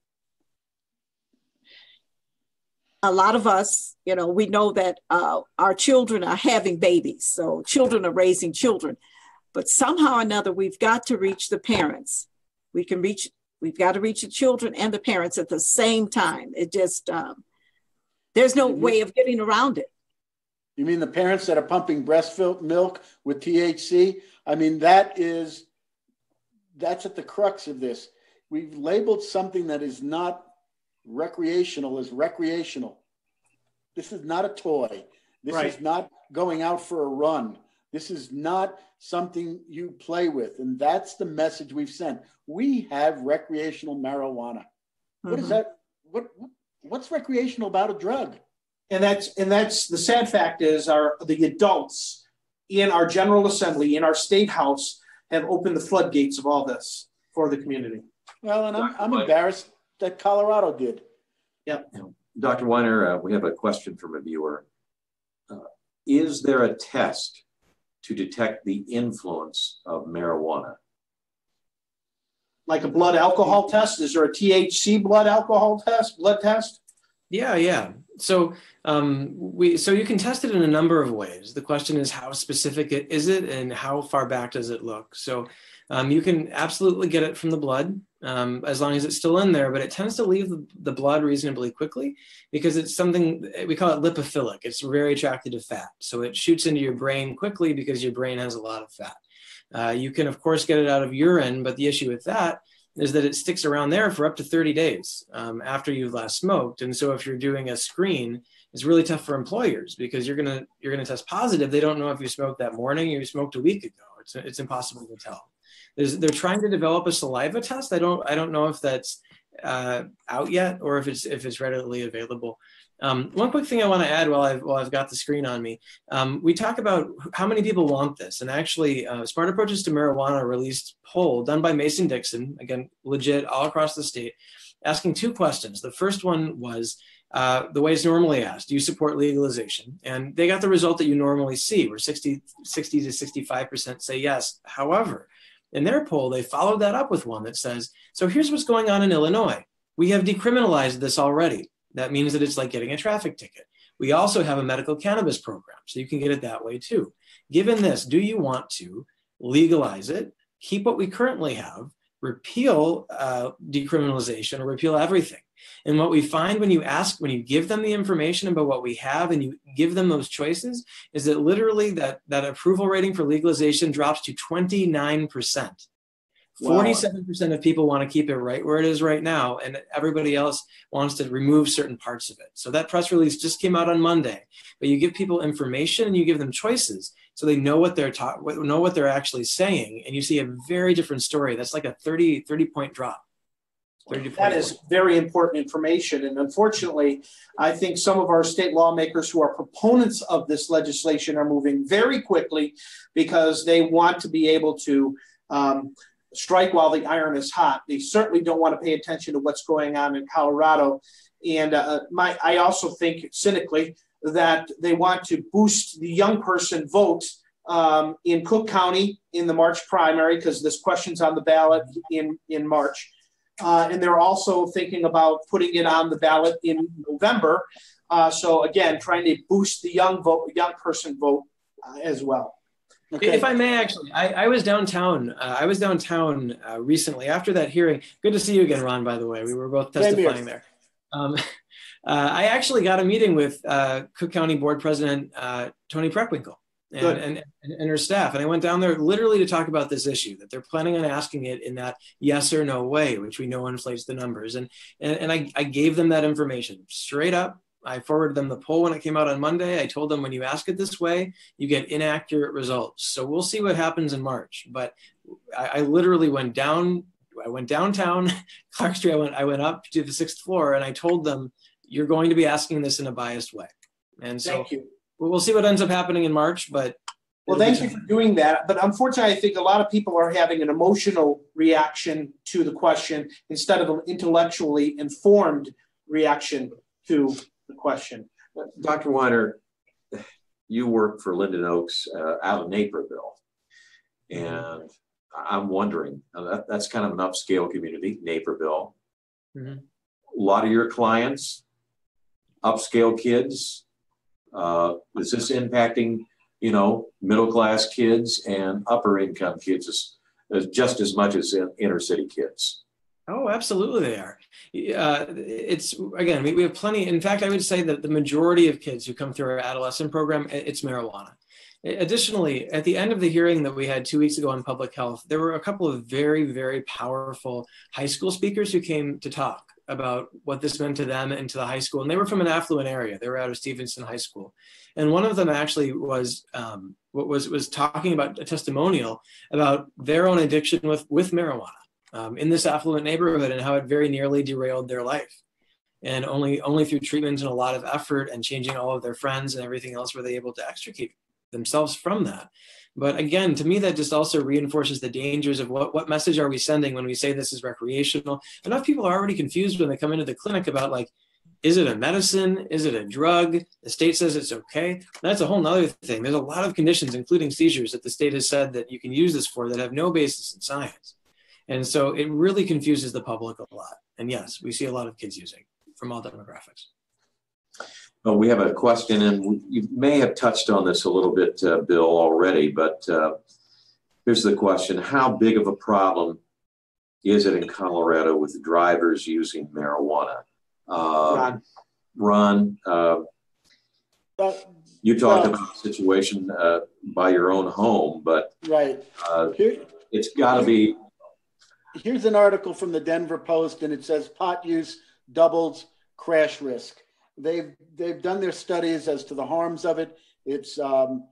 A lot of us, you know, we know that uh, our children are having babies, so children are raising children. But somehow or another, we've got to reach the parents. We can reach, we've got to reach the children and the parents at the same time. It just, um, there's no way of getting around it. You mean the parents that are pumping breast milk with THC? I mean, that is, that's at the crux of this. We've labeled something that is not recreational as recreational. This is not a toy. This right. is not going out for a run. This is not something you play with. And that's the message we've sent. We have recreational marijuana. Mm-hmm. What is mm-hmm. that? What, what's recreational about a drug? And that's and that's the sad fact is our the adults in our General Assembly, in our State House, have opened the floodgates of all this for the community. Well, and I'm, I'm embarrassed that Colorado did. Yep. Dr. Weiner, uh, we have a question from a viewer. Uh, is there a test to detect the influence of marijuana? Like a blood alcohol test? Is there a THC blood alcohol test, blood test? Yeah, yeah. So um, we so you can test it in a number of ways. The question is how specific it, is it, and how far back does it look? So um, you can absolutely get it from the blood um, as long as it's still in there, but it tends to leave the, blood reasonably quickly because it's something we call it lipophilic. It's very attracted to fat, so it shoots into your brain quickly because your brain has a lot of fat. Uh, you can of course get it out of urine, but the issue with that is that it sticks around there for up to 30 days um, after you've last smoked. And so if you're doing a screen, it's really tough for employers because you're gonna you're gonna test positive. They don't know if you smoked that morning or you smoked a week ago. It's it's impossible to tell. There's, they're trying to develop a saliva test. I don't I don't know if that's uh, out yet or if it's if it's readily available. Um, one quick thing I want to add while I've, while I've got the screen on me, um, we talk about how many people want this. And actually, uh, Smart Approaches to Marijuana released poll done by Mason Dixon, again, legit all across the state, asking two questions. The first one was uh, the way it's normally asked, do you support legalization? And they got the result that you normally see, where 60, 60 to 65% say yes. However, in their poll, they followed that up with one that says, so here's what's going on in Illinois. We have decriminalized this already. That means that it's like getting a traffic ticket. We also have a medical cannabis program, so you can get it that way too. Given this, do you want to legalize it, keep what we currently have, repeal uh, decriminalization, or repeal everything? And what we find when you ask, when you give them the information about what we have and you give them those choices, is that literally that, that approval rating for legalization drops to 29%. Forty-seven percent of people want to keep it right where it is right now, and everybody else wants to remove certain parts of it. So that press release just came out on Monday. But you give people information and you give them choices, so they know what they're ta- know what they're actually saying, and you see a very different story. That's like a 30, 30 point drop. 30 that is very important information. And unfortunately, I think some of our state lawmakers who are proponents of this legislation are moving very quickly because they want to be able to um, strike while the iron is hot. They certainly don't want to pay attention to what's going on in Colorado. And uh, my, I also think cynically that they want to boost the young person vote um, in Cook County in the March primary because this question's on the ballot in, in March. Uh, and they're also thinking about putting it on the ballot in November. Uh, so again, trying to boost the young vote, young person vote uh, as well. Okay. If I may, actually, I, I was downtown. Uh, I was downtown uh, recently after that hearing. Good to see you again, Ron. By the way, we were both testifying there. Um, (laughs) uh, I actually got a meeting with uh, Cook County Board President uh, Toni Preckwinkle and, and, and, her staff, and I went down there literally to talk about this issue that they're planning on asking it in that yes or no way, which we know inflates the numbers. And and, and I, I gave them that information straight up I forwarded them the poll when it came out on Monday. I told them when you ask it this way, you get inaccurate results. So we'll see what happens in March. But I, I literally went down. I went downtown (laughs) Clark Street. I went. I went up to the sixth floor, and I told them, "You're going to be asking this in a biased way." And so we'll see what ends up happening in March. But well, thank you for doing that. But unfortunately, I think a lot of people are having an emotional reaction to the question instead of an intellectually informed reaction to the question. Dr. Weiner, you work for Linden Oaks uh, out of Naperville. And I'm wondering, that, that's kind of an upscale community, Naperville. Mm-hmm. A lot of your clients, upscale kids. Uh, is this impacting, you know, middle class kids and upper income kids as, as just as much as in, inner city kids? Oh, absolutely, they are. Uh, it's again, we, we have plenty. In fact, I would say that the majority of kids who come through our adolescent program, it's marijuana. Additionally, at the end of the hearing that we had two weeks ago on public health, there were a couple of very, very powerful high school speakers who came to talk about what this meant to them and to the high school. And they were from an affluent area. They were out of Stevenson High School, and one of them actually was um, was was talking about a testimonial about their own addiction with with marijuana um, in this affluent neighborhood and how it very nearly derailed their life. And only only through treatment and a lot of effort and changing all of their friends and everything else were they able to extricate themselves from that. But again, to me, that just also reinforces the dangers of what, what message are we sending when we say this is recreational. Enough people are already confused when they come into the clinic about like, is it a medicine? Is it a drug? The state says it's okay. That's a whole nother thing. There's a lot of conditions, including seizures, that the state has said that you can use this for that have no basis in science. And so it really confuses the public a lot. And yes, we see a lot of kids using from all demographics. Well, we have a question, and you may have touched on this a little bit, uh, Bill, already, but uh, here's the question How big of a problem is it in Colorado with drivers using marijuana? Uh, Ron. Ron, uh, you talked about a situation uh, by your own home, but right. Uh, Here, it's got to be. Here's an article from the Denver Post, and it says pot use doubles crash risk. They've they've done their studies as to the harms of it. It's um,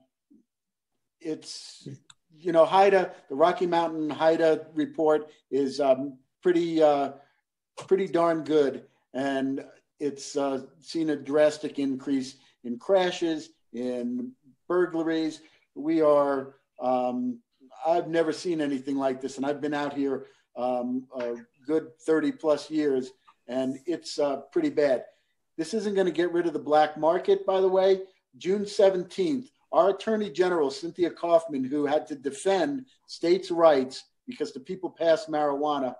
it's you know HIDTA, the Rocky Mountain HIDTA report is um, pretty uh, pretty darn good and it's uh, seen a drastic increase in crashes, in burglaries. We are, um, I've never seen anything like this, and I've been out here um, a good 30 plus years, and it's uh, pretty bad. This isn't going to get rid of the black market, by the way. June 17th, our Attorney General, Cynthia Coffman, who had to defend states' rights because the people passed marijuana,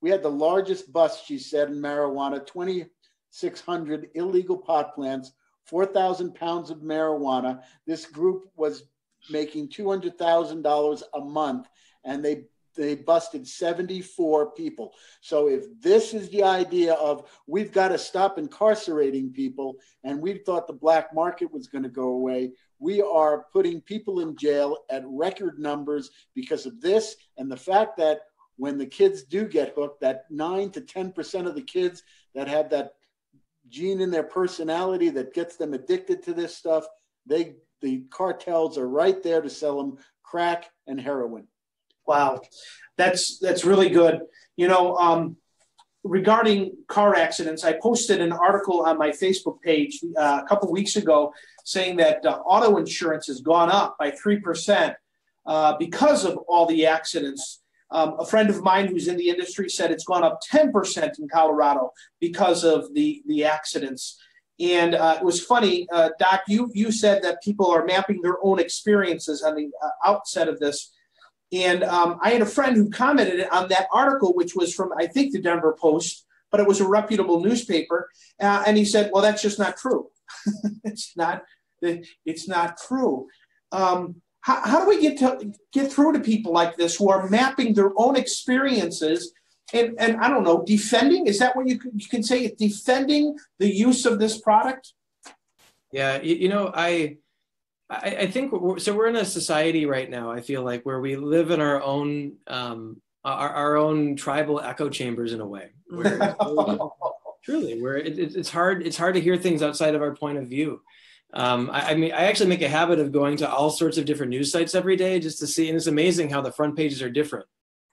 we had the largest bust, she said, in marijuana 2,600 illegal pot plants, 4,000 pounds of marijuana. This group was making $200,000 a month, and they they busted 74 people. So if this is the idea of we've got to stop incarcerating people and we thought the black market was going to go away, we are putting people in jail at record numbers because of this and the fact that when the kids do get hooked, that nine to 10% of the kids that have that gene in their personality that gets them addicted to this stuff, they the cartels are right there to sell them crack and heroin. Wow, that's that's really good. You know, um, regarding car accidents, I posted an article on my Facebook page uh, a couple weeks ago saying that uh, auto insurance has gone up by three percent uh, because of all the accidents um, a friend of mine who's in the industry said it's gone up 10% in Colorado because of the, the accidents. And uh, it was funny, uh, Doc, you, you said that people are mapping their own experiences on the uh, outset of this. And um, I had a friend who commented on that article, which was from, I think, the Denver Post, but it was a reputable newspaper. Uh, and he said, well, that's just not true. (laughs) it's not, it's not true. Um, how, how do we get to get through to people like this who are mapping their own experiences and, and I don't know, defending? Is that what you can, you can say? Defending the use of this product? Yeah, you, you know, I, I, I think we're, so. We're in a society right now. I feel like where we live in our own um, our, our own tribal echo chambers in a way. (laughs) Where truly, where it, it, it's hard it's hard to hear things outside of our point of view. Um, I, I, mean, I actually make a habit of going to all sorts of different news sites every day just to see, and it's amazing how the front pages are different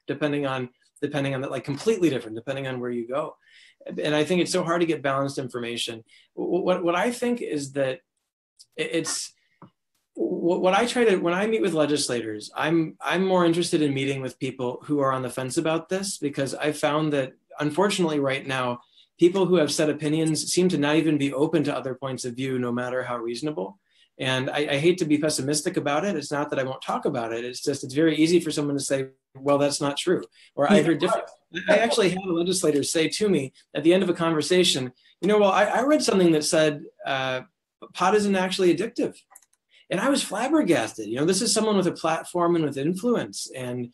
depending on depending on that, like completely different depending on where you go. And I think it's so hard to get balanced information. What what I think is that it's what I try to when I meet with legislators, I'm I'm more interested in meeting with people who are on the fence about this because I found that unfortunately right now people who have set opinions seem to not even be open to other points of view, no matter how reasonable. And I, I, hate to be pessimistic about it. It's not that I won't talk about it. It's just it's very easy for someone to say, "Well, that's not true," or "I heard different." I actually had a legislator say to me at the end of a conversation, "You know, well, I, I read something that said uh, pot isn't actually addictive." And I was flabbergasted. You know, this is someone with a platform and with influence, and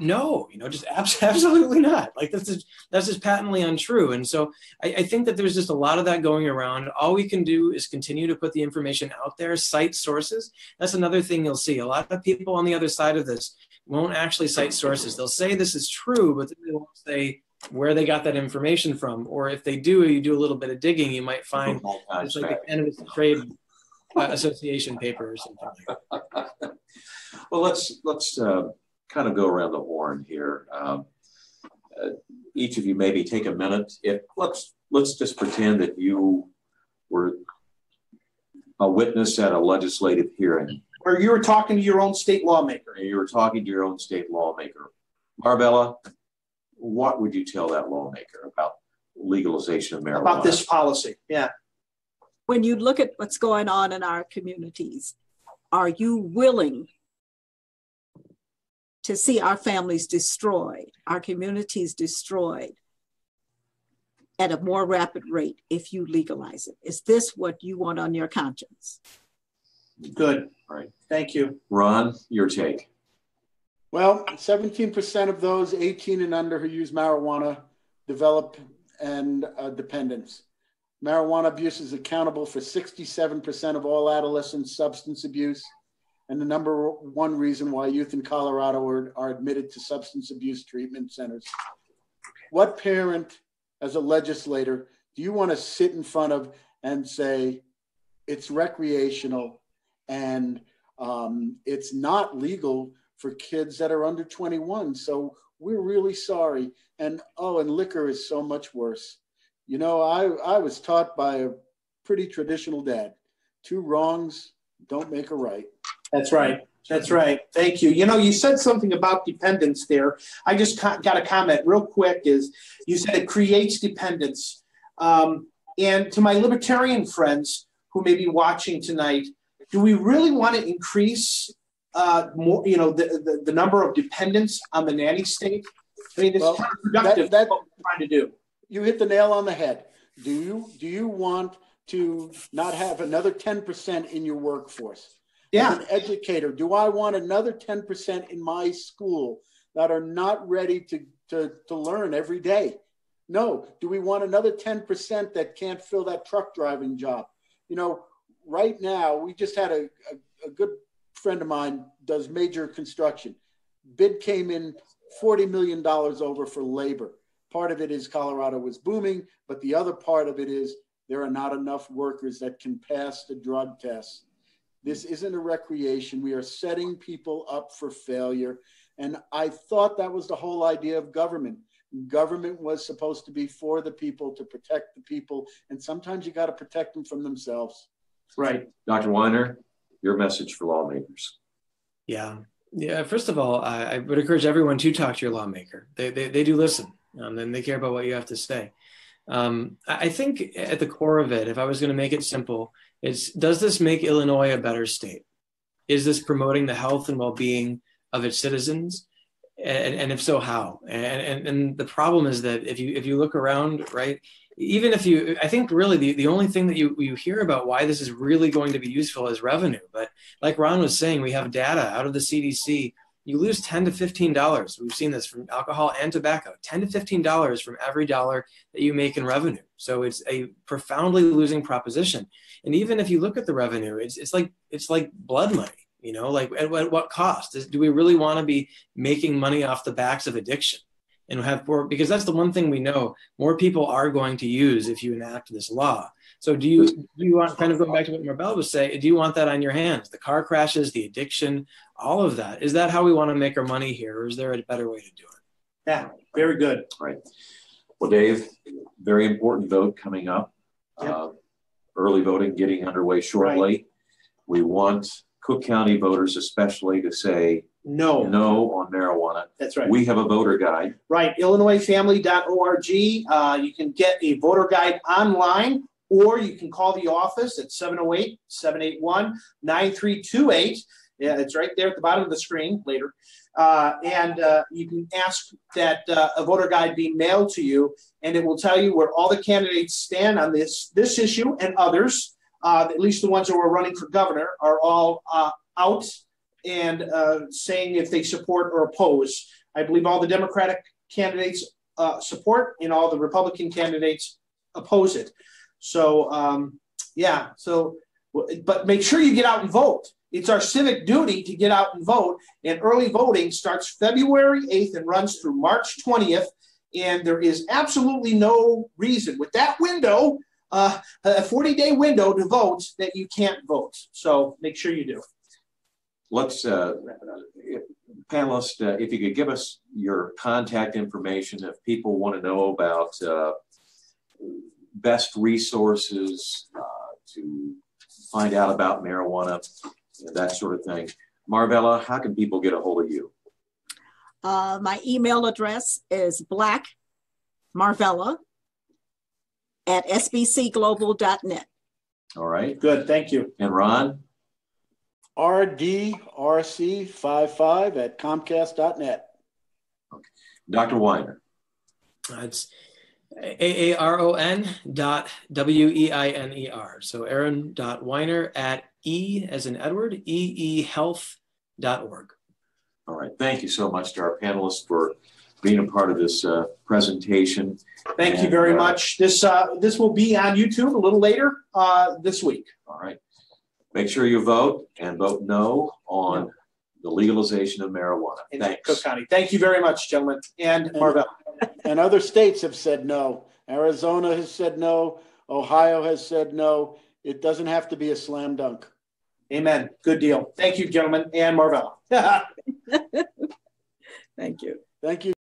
no, you know, just (laughs) absolutely not. Like that's just, that's just patently untrue. And so I, I, think that there's just a lot of that going around. All we can do is continue to put the information out there, cite sources. That's another thing you'll see. A lot of people on the other side of this won't actually cite sources. They'll say this is true, but they won't say where they got that information from. Or if they do, you do a little bit of digging, you might find oh it's like a cannabis trade uh, association paper or something. like that. (laughs) well, let's let's. Uh kind of go around the horn here. Um, uh, each of you maybe take a minute. If let's let's just pretend that you were a witness at a legislative hearing. Or you were talking to your own state lawmaker. You were talking to your own state lawmaker. Marvella, what would you tell that lawmaker about legalization of marijuana? About this policy, yeah. When you look at what's going on in our communities, are you willing to see our families destroyed, our communities destroyed at a more rapid rate if you legalize it? Is this what you want on your conscience? Good. Right. Thank you. Ron, your take. Well, 17% of those 18 and under who use marijuana develop and uh, dependence. Marijuana abuse is accountable for 67% of all adolescent substance abuse and the number one reason why youth in Colorado are, are admitted to substance abuse treatment centers. What parent, as a legislator, do you want to sit in front of and say it's recreational and um, it's not legal for kids that are under 21? So we're really sorry. And oh, and liquor is so much worse. You know, I, I was taught by a pretty traditional dad two wrongs don't make a right. That's right. That's right. Thank you. You know, you said something about dependence there. I just got a comment real quick. Is you said it creates dependence, um, and to my libertarian friends who may be watching tonight, do we really want to increase uh, more? You know, the, the, the number of dependents on the nanny state. I mean, it's well, counterproductive. That, that, what we're trying to do. You hit the nail on the head. Do you do you want to not have another ten percent in your workforce? Yeah. As an educator, do I want another 10% in my school that are not ready to, to, to learn every day? No. Do we want another 10% that can't fill that truck driving job? You know, right now, we just had a, a, a good friend of mine does major construction. Bid came in $40 million over for labor. Part of it is Colorado was booming, but the other part of it is there are not enough workers that can pass the drug test this isn't a recreation. We are setting people up for failure. And I thought that was the whole idea of government. Government was supposed to be for the people, to protect the people. And sometimes you got to protect them from themselves. Right. Dr. Weiner, your message for lawmakers. Yeah. Yeah. First of all, I, I would encourage everyone to talk to your lawmaker. They, they, they do listen um, and they care about what you have to say. Um, I think at the core of it, if I was going to make it simple, it's does this make Illinois a better state? Is this promoting the health and well-being of its citizens? And, and if so, how? And, and, and the problem is that if you if you look around, right, even if you, I think really the, the only thing that you, you hear about why this is really going to be useful is revenue. But like Ron was saying, we have data out of the CDC you lose 10 to 15 dollars. We've seen this from alcohol and tobacco. 10 to 15 dollars from every dollar that you make in revenue. So it's a profoundly losing proposition. And even if you look at the revenue it's, it's like it's like blood money you know like at, at what cost? Is, do we really want to be making money off the backs of addiction? And have more because that's the one thing we know. More people are going to use if you enact this law so do you do you want kind of going back to what Marvella was saying? Do you want that on your hands? The car crashes, the addiction, all of that. Is that how we want to make our money here, or is there a better way to do it? Yeah, very good. Right. Well, Dave, very important vote coming up. Yep. Uh, early voting getting underway shortly. Right. We want Cook County voters, especially, to say no no on marijuana. That's right. We have a voter guide. Right. IllinoisFamily.org. Uh, you can get a voter guide online or you can call the office at 708 781 9328. Yeah, it's right there at the bottom of the screen later. Uh, and uh, you can ask that uh, a voter guide be mailed to you, and it will tell you where all the candidates stand on this this issue and others. Uh, at least the ones that were running for governor are all uh, out and uh, saying if they support or oppose. I believe all the Democratic candidates support, and all the Republican candidates oppose it. So um, yeah, so but make sure you get out and vote. It's our civic duty to get out and vote. And early voting starts February 8th and runs through March 20th. And there is absolutely no reason with that window, uh, a 40 day window to vote, that you can't vote. So make sure you do. Let's, uh, panelists, uh, if you could give us your contact information if people want to know about uh, best resources uh, to find out about marijuana, that sort of thing. Marvella, how can people get a hold of you? Uh, my email address is black marvella at sbcglobal.net. All right. Good. Thank you. And Ron? rdrc55 at comcast.net. Okay. Dr. Weiner? Uh, it's A-A-R-O-N dot W-E-I-N-E-R. So Aaron dot Weiner at E as in Edward, E E Health dot org. All right. Thank you so much to our panelists for being a part of this uh, presentation. Thank and, you very uh, much. This uh, this will be on YouTube a little later uh, this week. All right. Make sure you vote and vote no on the legalization of marijuana. in Thanks. Cook County. Thank you very much, gentlemen, and Marvella. And other states have said no. Arizona has said no. Ohio has said no. It doesn't have to be a slam dunk. Amen. Good deal. Thank you, gentlemen, and Marvella. (laughs) Thank you. Thank you.